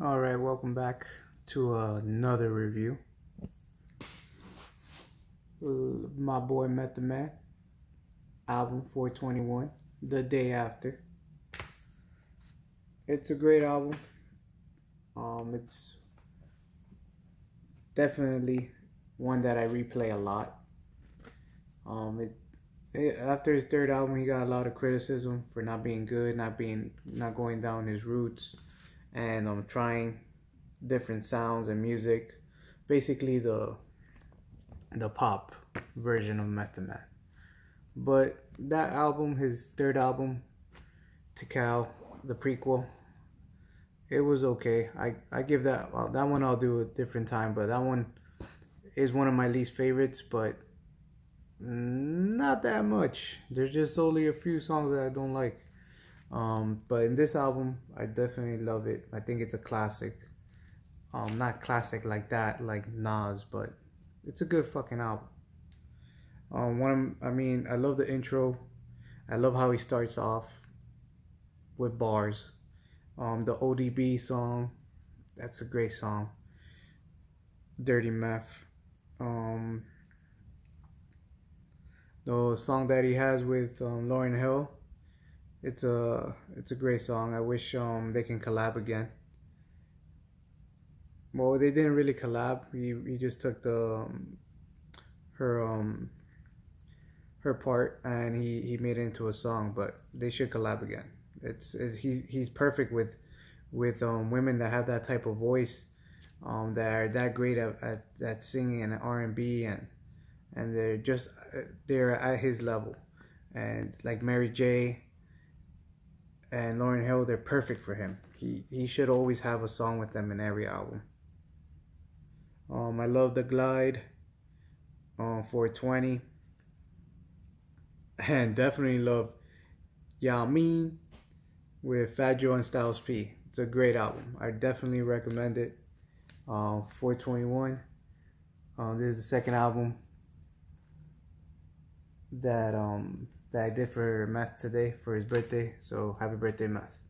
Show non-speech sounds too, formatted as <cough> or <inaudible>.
All right, welcome back to another review. My boy Method Man album 421, The Day After. It's a great album. Um, it's definitely one that I replay a lot. Um, it, it, after his third album, he got a lot of criticism for not being good, not being, not going down his roots and I'm trying different sounds and music. Basically the the pop version of Method Man. But that album, his third album, Tical, the prequel, it was okay. I, I give that well, that one I'll do a different time, but that one is one of my least favorites, but not that much. There's just only a few songs that I don't like. Um, but in this album, I definitely love it. I think it's a classic. Um, not classic like that, like Nas, but it's a good fucking album. Um, one, I mean, I love the intro. I love how he starts off with bars. Um, the ODB song, that's a great song. Dirty Meth. Um, the song that he has with um, Lauryn Hill it's a it's a great song. I wish um they can collab again. Well, they didn't really collab. He he just took the um, her um her part and he he made it into a song. But they should collab again. It's, it's he's he's perfect with with um women that have that type of voice um that are that great at at, at singing and R and B and and they're just they're at his level and like Mary J and Lauryn Hill, they're perfect for him. He he should always have a song with them in every album. Um, I love the Glide on um, 420. <laughs> And definitely love Ya Meen with Fat Joe and Styles P. It's a great album. I definitely recommend it. Um, 421. Um, this is the second album that um that I did for Meth today for his birthday. So happy birthday, Meth.